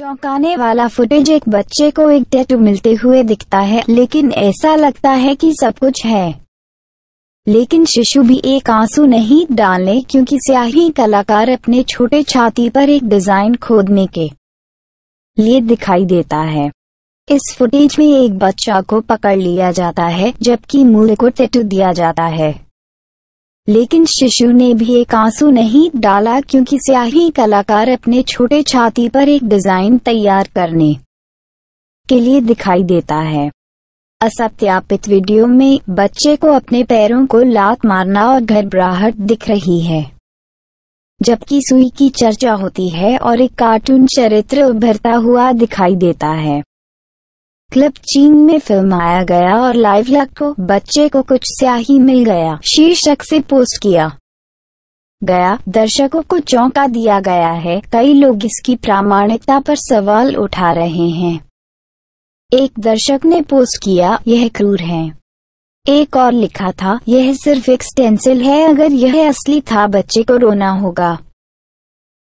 चौंकाने वाला फुटेज एक बच्चे को एक टैटू मिलते हुए दिखता है, लेकिन ऐसा लगता है कि सब कुछ है। लेकिन शिशु भी एक आँसू नहीं डालने, क्योंकि स्याही कलाकार अपने छोटे छाती पर एक डिज़ाइन खोदने के लिए दिखाई देता है। इस फुटेज में एक बच्चा को पकड़ लिया जाता है, जबकि मूल को टैटू दिया जाता है। लेकिन शिशु ने भी एक आँसू नहीं डाला क्योंकि स्याही कलाकार अपने छोटे छाती पर एक डिज़ाइन तैयार करने के लिए दिखाई देता है। असत्यापित वीडियो में बच्चे को अपने पैरों को लात मारना और घबराहट दिख रही है। जबकि सुई की चर्चा होती है और एक कार्टून चरित्र उभरता हुआ दिखाई देता है। क्लिप चीन में फिल्माया गया और लाइव लक को बच्चे को कुछ स्याही मिल गया। शीर्षक से पोस्ट किया। गया। दर्शकों को चौंका दिया गया है। कई लोग इसकी प्रामाणिकता पर सवाल उठा रहे हैं। एक दर्शक ने पोस्ट किया, यह क्रूर है। एक और लिखा था, यह सिर्फ़ एक स्टेंसिल है, अगर यह असली था, बच्चे को रोना होगा।